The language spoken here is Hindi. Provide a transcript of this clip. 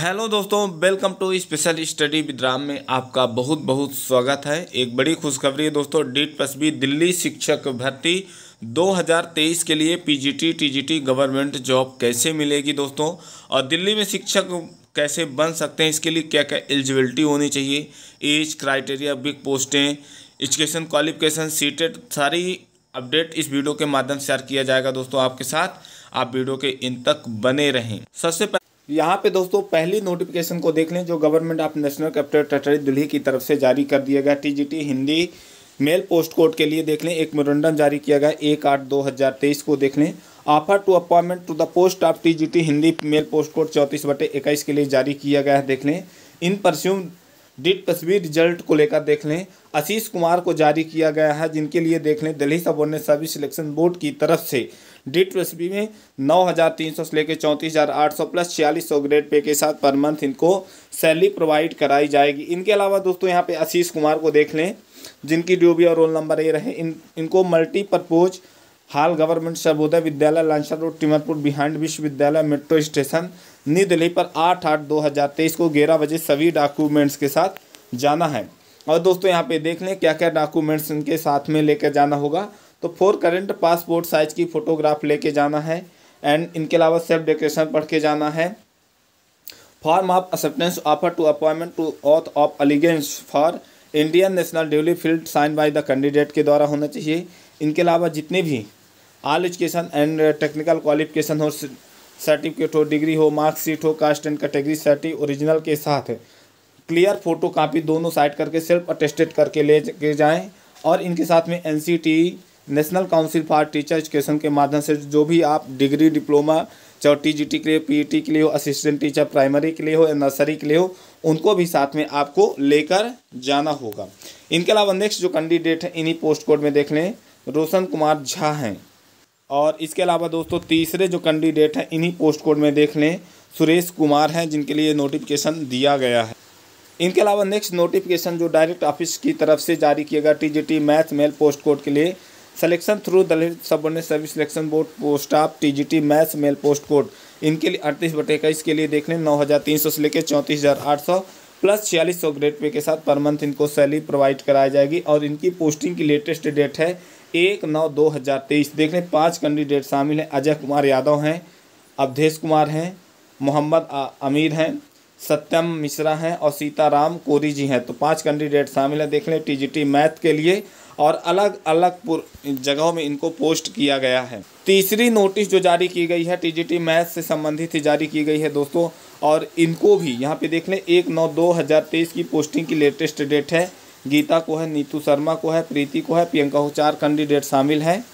हेलो दोस्तों वेलकम टू स्पेशल स्टडी विद्राम में आपका बहुत बहुत स्वागत है। एक बड़ी खुशखबरी है दोस्तों डीट प्लस बी दिल्ली शिक्षक भर्ती 2023 के लिए पीजीटी टीजीटी गवर्नमेंट जॉब कैसे मिलेगी दोस्तों? और दिल्ली में शिक्षक कैसे बन सकते हैं? इसके लिए क्या क्या एलिजिबिलिटी होनी चाहिए? एज क्राइटेरिया बिग पोस्टें एजुकेशन क्वालिफिकेशन सीटेड सारी अपडेट इस वीडियो के माध्यम से शेयर किया जाएगा दोस्तों आपके साथ। आप वीडियो के इन तक बने रहें। सबसे पहले यहाँ पे दोस्तों पहली नोटिफिकेशन को देख लें, जो government of national capital territory Delhi की तरफ़ से जारी कर दिया गया। TGT Hindi male post code के लिए देख लें, एक मेमोरेंडम जारी किया गया, एक आठ दो हज़ार तेईस को देख लें। Offer to appointment to the post of TGT Hindi male post code चौंतीस बटे इक्कीस के लिए जारी किया गया है, देख लें। इन परस्यूम डिट तस्वीर रिज़ल्ट को लेकर देख लें आशीष कुमार को जारी किया गया है, जिनके लिए देख लें Delhi subordinate service selection board की तरफ़ से। डिट रेसिपी में नौ हज़ार तीन सौ से लेकर चौंतीस हज़ार आठ सौ प्लस छियालीस सौ ग्रेड पे के साथ पर मंथ इनको सैलरी प्रोवाइड कराई जाएगी। इनके अलावा दोस्तों यहाँ पे आशीष कुमार को देख लें, जिनकी ड्यूबी और रोल नंबर ए रहे। इन, इनको मल्टीपर्पोज हाल government Sarvodaya Vidyalaya Lancer road Timarpur behind Vishwavidyalaya metro station new Delhi पर आठ आठ दो हज़ार तेईस को ग्यारह बजे सभी डॉक्यूमेंट्स के साथ जाना है। और दोस्तों यहाँ पे देख लें क्या क्या डॉक्यूमेंट्स इनके साथ में लेकर जाना होगा। तो फोर करेंट पासपोर्ट साइज़ की फ़ोटोग्राफ लेके जाना है एंड इनके अलावा सेल्फ डिक्लेरेशन पढ़ के जाना है। Form of acceptance offer to appointment to oath of allegiance for Indian national duly filled sign by the candidate के द्वारा होना चाहिए। इनके अलावा जितने भी all education and technical qualification हो सर्टिफिकेट हो डिग्री हो मार्कशीट हो कास्ट एंड कैटेगरी सर्टी ओरिजिनल के साथ क्लियर फ़ोटो कापी दोनों साइड करके सेल्फ अटेस्टेड करके ले जाएँ, और इनके साथ में NCT national council for teacher education के माध्यम से जो भी आप डिग्री, डिप्लोमा, चाहे टी जी टी के लिए पी टी के लिए हो, असिस्टेंट टीचर, प्राइमरी के लिए हो या नर्सरी के लिए हो, उनको भी साथ में आपको लेकर जाना होगा। इनके अलावा नेक्स्ट जो कैंडिडेट है, इन्हीं पोस्ट कोड में देख लें। रोशन कुमार झा हैं। और इसके अलावा दोस्तों, तीसरे जो कैंडिडेट हैं, इन्हीं पोस्ट कोड में देख लें। सुरेश कुमार हैं, जिनके लिए नोटिफिकेशन दिया गया है। इनके अलावा नेक्स्ट नोटिफिकेशन जो डायरेक्ट ऑफ़िस की तरफ़ से जारी किया गया T G T math male post code के लिए selection through Dalit subordinate service selection board post of TGT maths male post code इनके लिए अड़तीस बटे इक्कीस के लिए देख लें, नौ हज़ार तीन सौ से लेकर चौंतीस हज़ार आठ सौ, प्लस छियालीस सौ ग्रेड पे के साथ पर मंथ इनको सैलरी प्रोवाइड कराई जाएगी। और इनकी पोस्टिंग की लेटेस्ट डेट है एक नौ दो हज़ार तेईस। देख लें, पाँच कैंडिडेट शामिल हैं। अजय कुमार यादव हैं, अवधेश कुमार हैं, मोहम्मद अमीर हैं सत्यम मिश्रा हैं और सीताराम कोरी जी हैं। तो पाँच कैंडिडेट शामिल हैं। देख लें टीजीटी मैथ के लिए और अलग अलग जगहों में इनको पोस्ट किया गया है। तीसरी नोटिस जो जारी की गई है टीजीटी मैथ से संबंधित ही जारी की गई है दोस्तों, और इनको भी यहाँ पे देख लें, एक नौ दो हज़ार तेईस की पोस्टिंग की लेटेस्ट डेट है। गीता को है, नीतू शर्मा को है, प्रीति को है, प्रियंका को चार कैंडिडेट शामिल हैं।